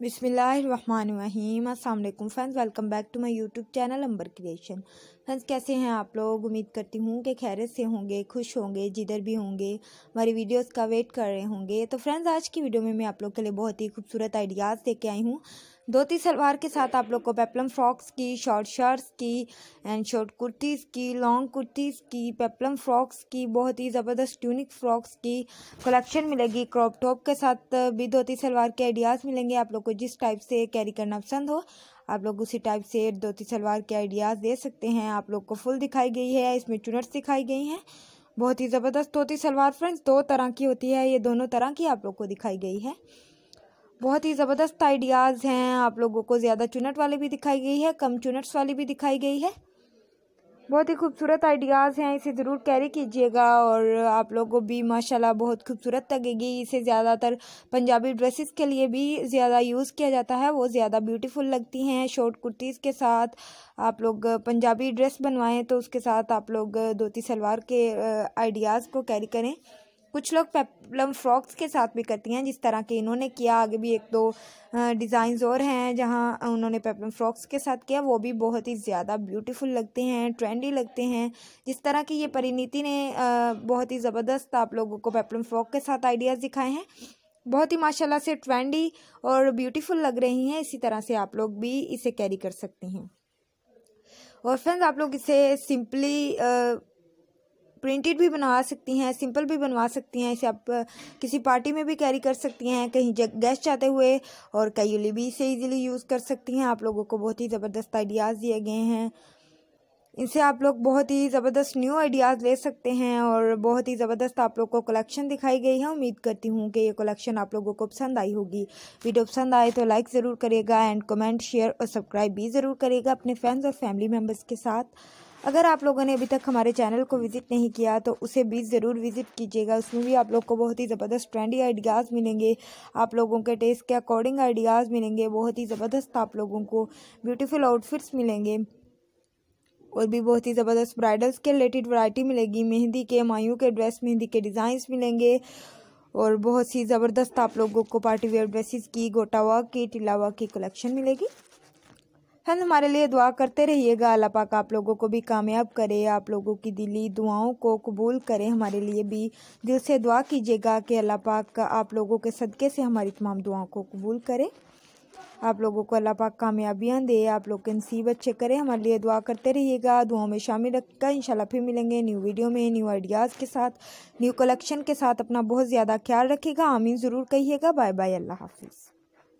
बिसमीम अल्लाम friends, welcome back to my YouTube channel Ambar creation. Friends, कैसे हैं आप लोग? उम्मीद करती हूँ कि खैरत से होंगे, खुश होंगे, जिधर भी होंगे, हमारी वीडियोस का वेट कर रहे होंगे। तो फ्रेंड्स, आज की वीडियो में मैं आप लोग के लिए बहुत ही खूबसूरत आइडियाज़ लेके आई हूँ। धोती सलवार के साथ आप लोग को पेपलम फ्रॉक्स की, शॉर्ट शर्ट्स की एंड शॉर्ट कुर्तीज़ की लॉन्ग कुर्तीज़ की, पेपलम फ्रॉक्स की, बहुत ही ज़बरदस्त ट्यूनिक फ्रॉक्स की कलेक्शन मिलेगी। क्रॉप टॉप के साथ भी धोती सलवार के आइडियाज़ मिलेंगे। आप लोग को जिस टाइप से कैरी करना पसंद हो, आप लोग उसी टाइप से धोती सलवार के आइडियाज़ दे सकते हैं। आप लोग को फुल दिखाई गई है, इसमें चुनट्स दिखाई गई हैं। बहुत ही ज़बरदस्त धोती सलवार फ्रेंड्स दो तरह की होती है, ये दोनों तरह की आप लोग को दिखाई गई है। बहुत ही ज़बरदस्त आइडियाज़ हैं। आप लोगों को ज़्यादा चुनट वाली भी दिखाई गई है, कम चुनट्स वाली भी दिखाई गई है। बहुत ही खूबसूरत आइडियाज़ हैं, इसे ज़रूर कैरी कीजिएगा और आप लोगों को भी, माशाल्लाह, बहुत खूबसूरत लगेगी। इसे ज़्यादातर पंजाबी ड्रेसेस के लिए भी ज़्यादा यूज़ किया जाता है। वो ज़्यादा ब्यूटीफुल लगती हैं। शॉर्ट कुर्तीज़ के साथ आप लोग पंजाबी ड्रेस बनवाएँ तो उसके साथ आप लोग धोती सलवार के आइडियाज़ को कैरी करें। कुछ लोग पेपलम फ्रॉक्स के साथ भी करती हैं, जिस तरह के इन्होंने किया। आगे भी एक दो डिज़ाइंस और हैं, जहाँ उन्होंने पेपलम फ्रॉक्स के साथ किया। वो भी बहुत ही ज़्यादा ब्यूटीफुल लगते हैं, ट्रेंडी लगते हैं। जिस तरह की ये परिणीति ने बहुत ही ज़बरदस्त आप लोगों को पेपलम फ्रॉक के साथ आइडियाज़ दिखाए हैं। बहुत ही माशाल्लाह से ट्रेंडी और ब्यूटीफुल लग रही हैं। इसी तरह से आप लोग भी इसे कैरी कर सकते हैं। और फ्रेंड्स, आप लोग इसे सिंपली प्रिंटेड भी बनवा सकती हैं सिंपल भी बनवा सकती हैं, इसे आप किसी पार्टी में भी कैरी कर सकती हैं, कहीं गेस्ट जाते हुए और कई भी इसे इजीली यूज़ कर सकती हैं। आप लोगों को बहुत ही ज़बरदस्त आइडियाज़ दिए गए हैं। इनसे आप लोग बहुत ही ज़बरदस्त न्यू आइडियाज़ ले सकते हैं और बहुत ही ज़बरदस्त आप लोग को कलेक्शन दिखाई गई है। उम्मीद करती हूँ कि ये कलेक्शन आप लोगों को पसंद आई होगी। वीडियो पसंद आए तो लाइक ज़रूर करेगा एंड कमेंट शेयर और सब्सक्राइब भी ज़रूर करेगा अपने फ्रेंड्स और फैमिली मेंबर्स के साथ। अगर आप लोगों ने अभी तक हमारे चैनल को विज़िट नहीं किया तो उसे भी ज़रूर विज़िट कीजिएगा। उसमें भी आप लोग को बहुत ही ज़बरदस्त ट्रेंडी आइडियाज़ मिलेंगे। आप लोगों के टेस्ट के अकॉर्डिंग आइडियाज़ मिलेंगे। बहुत ही ज़बरदस्त आप लोगों को ब्यूटीफुल आउटफिट्स मिलेंगे। और भी बहुत ही ज़बरदस्त ब्राइडल्स के रिलेटेड वैरायटी मिलेगी। मेहंदी के, मायू के ड्रेस मेहंदी के डिज़ाइंस मिलेंगे। और बहुत सी ज़बरदस्त आप लोगों को पार्टी वेयर ड्रेसेस की गोटावा की, टिला वर्क की कलेक्शन मिलेगी। फ्रेंड्स हमारे लिए दुआ करते रहिएगा। अल्लाह पाक आप लोगों को भी कामयाब करे, आप लोगों की दिली दुआओं को कबूल करें, हमारे लिए भी दिल से दुआ कीजिएगा कि अल्लाह पाक आप लोगों के सदक़े से हमारी तमाम दुआओं को कबूल करे। आप लोगों को अल्लाह पाक कामयाबियाँ दे, आप लोग के नसीब अच्छे करें। हमारे लिए दुआ करते रहिएगा। दुआओं में शामिल रखकर इंशाल्लाह फिर मिलेंगे न्यू वीडियो में न्यू आइडियाज़ के साथ न्यू कलेक्शन के साथ। अपना बहुत ज़्यादा ख्याल रखिएगा। आमीन ज़रूर कहिएगा। बाय बाय अल्लाह हाफिज़।